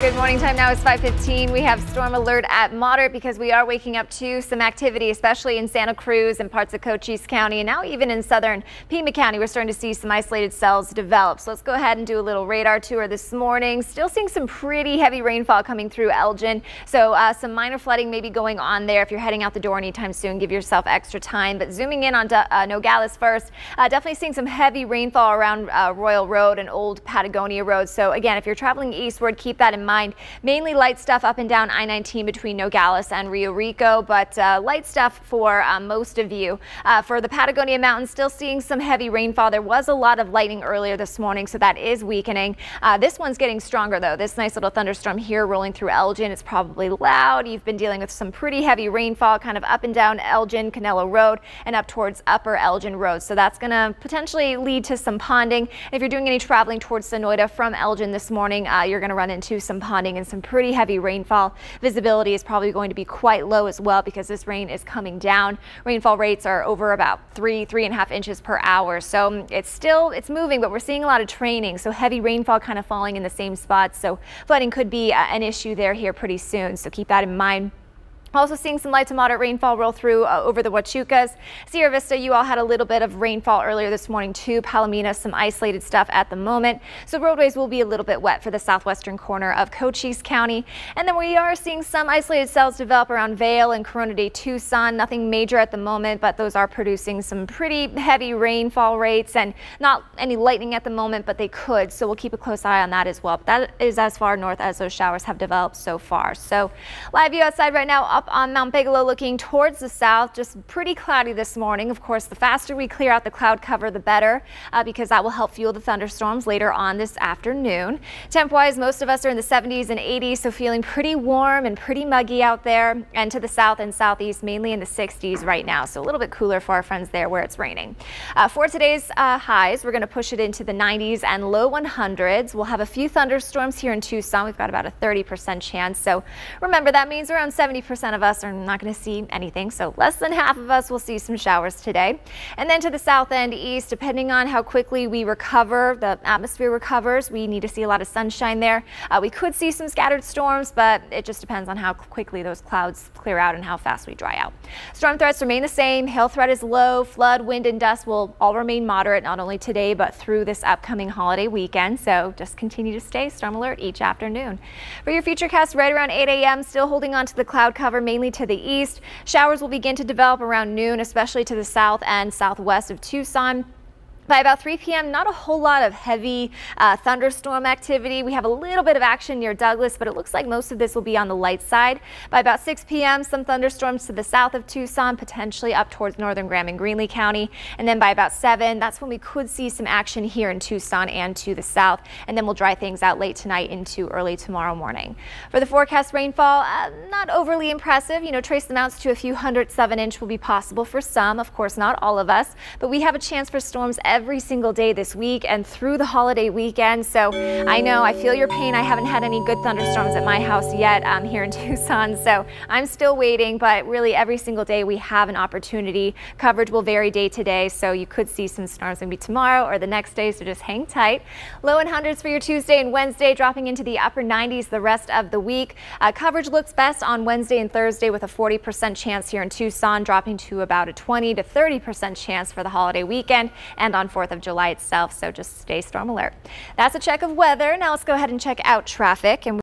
Good morning time now is 515. We have storm alert at moderate because we are waking up to some activity, especially in Santa Cruz and parts of Cochise County and now even in southern Pima County. We're starting to see some isolated cells develop. So let's go ahead and do a little radar tour this morning. Still seeing some pretty heavy rainfall coming through Elgin. So uh, some minor flooding may be going on there. If you're heading out the door anytime soon, give yourself extra time. But zooming in on uh, Nogales first, uh, definitely seeing some heavy rainfall around uh, Royal Road and Old Patagonia Road. So again, if you're traveling eastward, keep that in mind mind. Mainly light stuff up and down I-19 between Nogales and Rio Rico, but uh, light stuff for uh, most of you. Uh, for the Patagonia Mountains, still seeing some heavy rainfall. There was a lot of lightning earlier this morning, so that is weakening. Uh, this one's getting stronger, though. This nice little thunderstorm here rolling through Elgin. It's probably loud. You've been dealing with some pretty heavy rainfall kind of up and down Elgin, Canelo Road, and up towards Upper Elgin Road. So that's going to potentially lead to some ponding. If you're doing any traveling towards Sonoita from Elgin this morning, uh, you're going to run into some ponding and some pretty heavy rainfall. Visibility is probably going to be quite low as well because this rain is coming down. Rainfall rates are over about three, three and a half inches per hour. So mm, it's still, it's moving, but we're seeing a lot of training. So heavy rainfall kind of falling in the same spots. So flooding could be uh, an issue there here pretty soon. So keep that in mind. Also seeing some light to moderate rainfall roll through uh, over the Huachucas. Sierra Vista, you all had a little bit of rainfall earlier this morning too. Palominas, some isolated stuff at the moment. So roadways will be a little bit wet for the southwestern corner of Cochise County. And then we are seeing some isolated cells develop around Vail and Corona de Tucson. Nothing major at the moment, but those are producing some pretty heavy rainfall rates and not any lightning at the moment, but they could. So we'll keep a close eye on that as well. But that is as far north as those showers have developed so far. So live view outside right now up on Mount Bigelow looking towards the south, just pretty cloudy this morning. Of course, the faster we clear out the cloud cover, the better, uh, because that will help fuel the thunderstorms later on this afternoon. Temp wise, most of us are in the 70s and 80s, so feeling pretty warm and pretty muggy out there. And to the south and southeast, mainly in the 60s right now, so a little bit cooler for our friends there where it's raining. Uh, for today's uh, highs, we're going to push it into the 90s and low 100s. We'll have a few thunderstorms here in Tucson. We've got about a 30% chance. So remember, that means around 70% percent of us are not going to see anything, so less than half of us will see some showers today. And then to the south and east, depending on how quickly we recover, the atmosphere recovers, we need to see a lot of sunshine there. Uh, we could see some scattered storms, but it just depends on how quickly those clouds clear out and how fast we dry out. Storm threats remain the same. Hail threat is low. Flood, wind, and dust will all remain moderate, not only today, but through this upcoming holiday weekend. So just continue to stay storm alert each afternoon. For your futurecast right around 8 a.m., still holding on to the cloud cover mainly to the east. Showers will begin to develop around noon, especially to the south and southwest of Tucson. By about 3 p.m., not a whole lot of heavy uh, thunderstorm activity. We have a little bit of action near Douglas, but it looks like most of this will be on the light side. By about 6 p.m., some thunderstorms to the south of Tucson, potentially up towards northern Graham and Greenlee County. And then by about 7, that's when we could see some action here in Tucson and to the south. And then we'll dry things out late tonight into early tomorrow morning. For the forecast rainfall, uh, not overly impressive. You know, trace amounts to a few hundredths of an inch will be possible for some. Of course, not all of us, but we have a chance for storms every every single day this week and through the holiday weekend. So I know I feel your pain. I haven't had any good thunderstorms at my house yet um, here in Tucson. So I'm still waiting, but really every single day we have an opportunity. Coverage will vary day to day. So you could see some storms maybe tomorrow or the next day. So just hang tight. Low in hundreds for your Tuesday and Wednesday, dropping into the upper 90s the rest of the week. Uh, coverage looks best on Wednesday and Thursday with a 40% chance here in Tucson, dropping to about a 20 to 30% chance for the holiday weekend and on 4th of July itself, so just stay storm alert. That's a check of weather. Now let's go ahead and check out traffic. and.